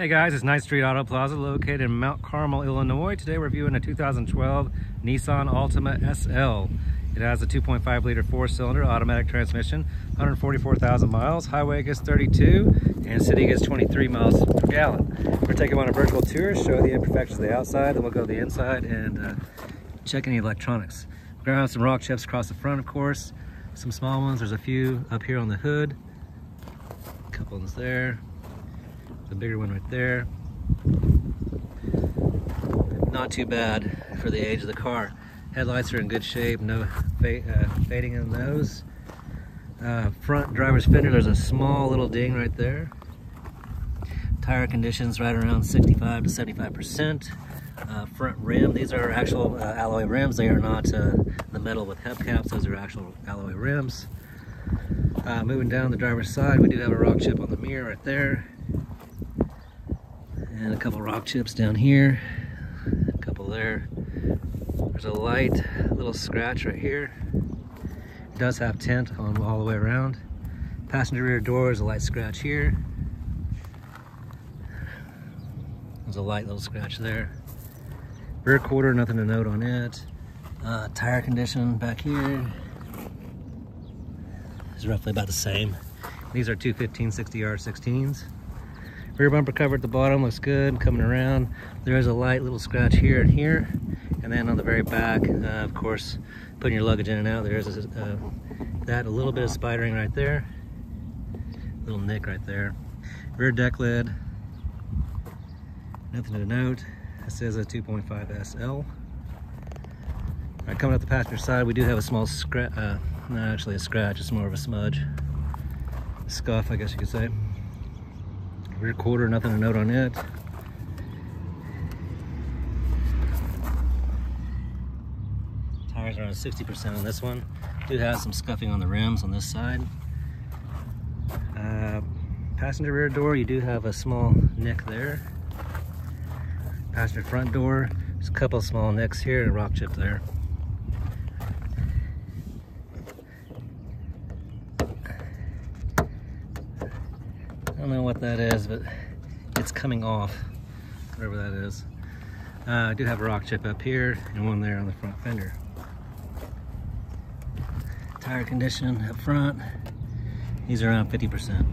Hey guys, it's Ninth Street Auto Plaza located in Mount Carmel, Illinois. Today we're viewing a 2012 Nissan Altima SL. It has a 2.5 liter four cylinder automatic transmission, 144,000 miles, highway gets 32, and city gets 23 miles per gallon. We're taking on a virtual tour, show the imperfections of the outside, then we'll go to the inside and uh, check any electronics. We're gonna have some rock chips across the front, of course, some small ones. There's a few up here on the hood, a couple ones there, the bigger one right there. Not too bad for the age of the car. Headlights are in good shape, no uh, fading in those. Uh, front driver's fender, there's a small little ding right there. Tire conditions right around 65 to 75%. Uh, front rim, these are actual uh, alloy rims. They are not uh, the metal with hubcaps, those are actual alloy rims. Uh, moving down the driver's side, we do have a rock chip on the mirror right there and a couple rock chips down here. A couple there. There's a light little scratch right here. It does have tint on all the way around. Passenger rear door is a light scratch here. There's a light little scratch there. Rear quarter nothing to note on it. Uh, tire condition back here is roughly about the same. These are two 1560 R16s Rear bumper cover at the bottom looks good. Coming around, there is a light little scratch here and here. And then on the very back, uh, of course, putting your luggage in and out, there's a, uh, that, a little bit of spidering right there. Little nick right there. Rear deck lid, nothing to note. This is a 2.5 SL. Right, coming up the passenger side, we do have a small scratch, uh, not actually a scratch, it's more of a smudge. Scuff, I guess you could say. Rear quarter, nothing to note on it. Tires are on 60% on this one. Do have some scuffing on the rims on this side. Uh, passenger rear door, you do have a small nick there. Passenger front door, there's a couple small nicks here and rock chip there. Don't know what that is, but it's coming off, whatever that is. Uh, I do have a rock chip up here and one there on the front fender. Tire condition up front, these are around 50%.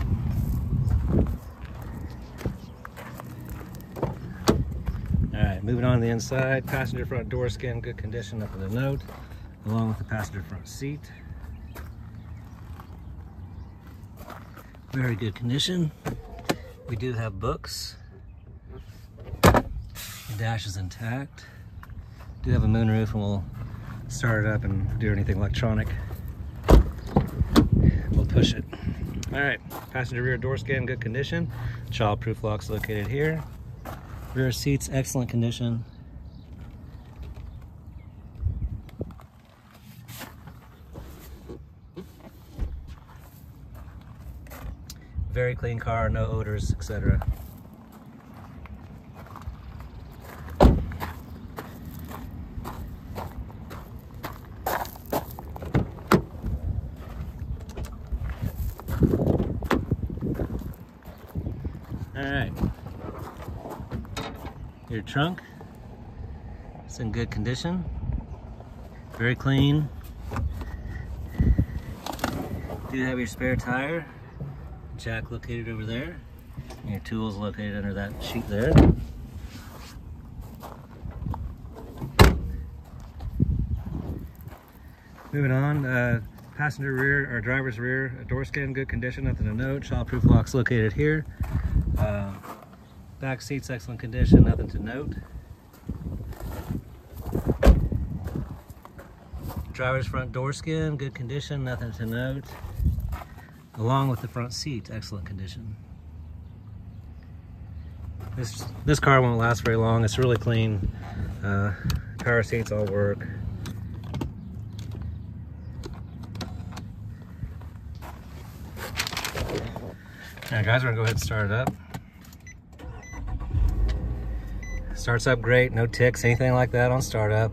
All right, moving on to the inside, passenger front door skin, good condition up in the note, along with the passenger front seat. Very good condition. We do have books. The dash is intact. Do have a moonroof and we'll start it up and do anything electronic. We'll push it. All right, passenger rear door skin, good condition. Child-proof locks located here. Rear seats, excellent condition. Very clean car, no odors, etc. All right. Your trunk, it's in good condition. Very clean. Do you have your spare tire jack located over there. And your tools located under that sheet there. Moving on, uh, passenger rear or driver's rear door skin good condition, nothing to note. Child-proof locks located here. Uh, back seats excellent condition, nothing to note. Driver's front door skin good condition, nothing to note along with the front seat, excellent condition. This, this car won't last very long. It's really clean. Uh, power seats all work. Alright guys, we're gonna go ahead and start it up. Starts up great, no ticks, anything like that on startup.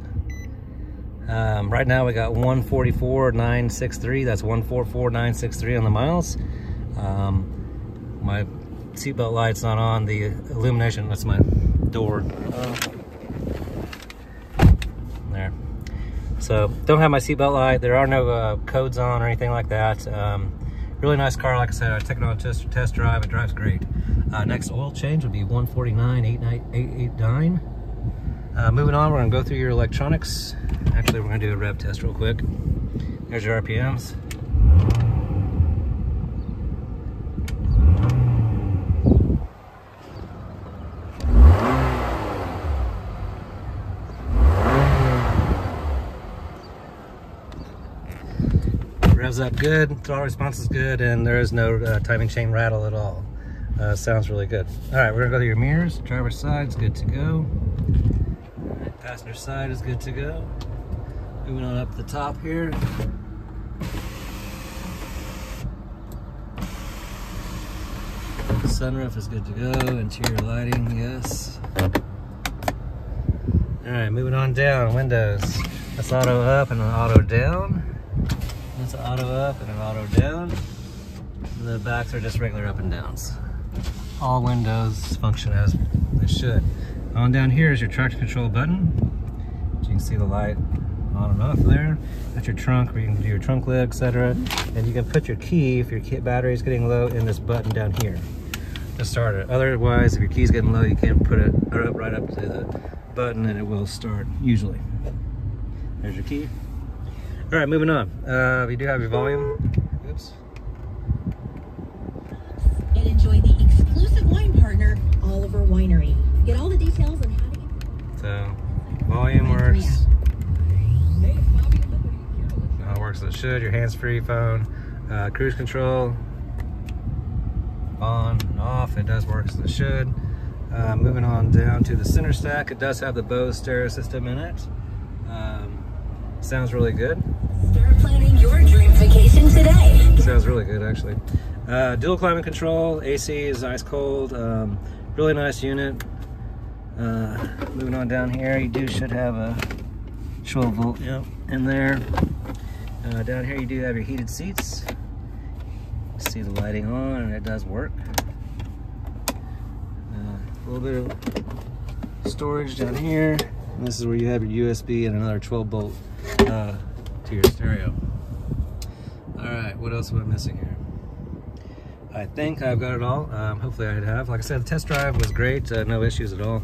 Um, right now we got 144,963. That's 144,963 on the miles. Um, my seatbelt light's not on. The illumination, that's my door. Uh, there. So don't have my seatbelt light. There are no uh, codes on or anything like that. Um, really nice car. Like I said, I took it on a test, test drive. It drives great. Uh, next oil change would be 149,889. Uh, moving on, we're gonna go through your electronics. Actually, we're gonna do a rev test real quick. There's your RPMs. Revs up good, throttle response is good, and there is no uh, timing chain rattle at all. Uh, sounds really good. All right, we're gonna go to your mirrors. Driver's side is good to go. Passenger side is good to go. Moving on up the top here. Sunroof is good to go. Interior lighting, yes. All right, moving on down. Windows. That's auto up and an auto down. That's an auto up and an auto down. And the backs are just regular up and downs. All windows function as they should. On down here is your traction control button. you can see the light on and off there. That's your trunk where you can do your trunk lid, etc. And you can put your key if your battery is getting low in this button down here to start it. Otherwise, if your key's getting low, you can't put it right up to the button and it will start usually. There's your key. All right, moving on. Uh, we do have your volume. Oops. And enjoy the exclusive wine partner, Oliver Winery. Get all the details on how to get. So, volume works. Uh, works as it should. Your hands-free phone, uh, cruise control, on, and off. It does work as it should. Uh, moving on down to the center stack, it does have the Bose stereo system in it. Um, sounds really good. Start planning your dream vacation today. Sounds really good, actually. Uh, dual climate control, AC is ice cold. Um, really nice unit. Uh, moving on down here, you do should have a 12 volt yep, in there. Uh, down here, you do have your heated seats. See the lighting on, and it does work. Uh, a little bit of storage down here. And this is where you have your USB and another 12 volt uh, to your stereo. All right, what else am I missing here? I think I've got it all. Um, hopefully I have. Like I said, the test drive was great. Uh, no issues at all.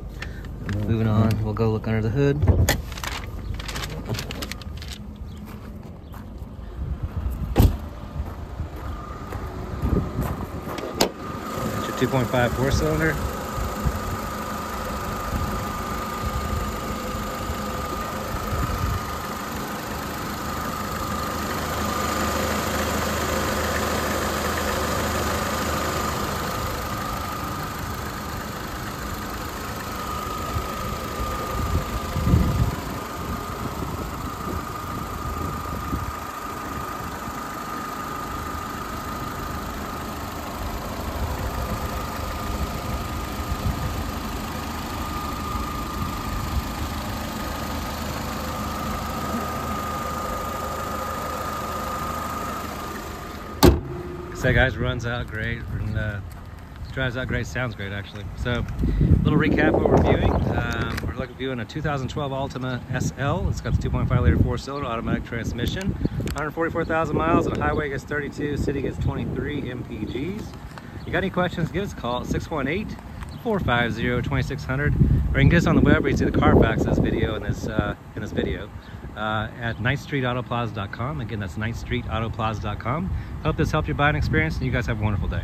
Moving on, we'll go look under the hood. That's your 2.5 four cylinder. So guys, runs out great and uh, drives out great, sounds great actually. So little recap what we're viewing. Um, we're looking viewing a 2012 Altima SL. It's got the 2.5 liter four cylinder automatic transmission. 144,000 miles the highway gets 32, city gets 23 MPGs. You got any questions, give us a call at 618 450 2600 or you can get us on the web where you see the Carfax this video in this uh, in this video uh, at 9thstreetautoplaza.com. Again, that's 9thstreetautoplaza.com. Hope this helped your buying experience and you guys have a wonderful day.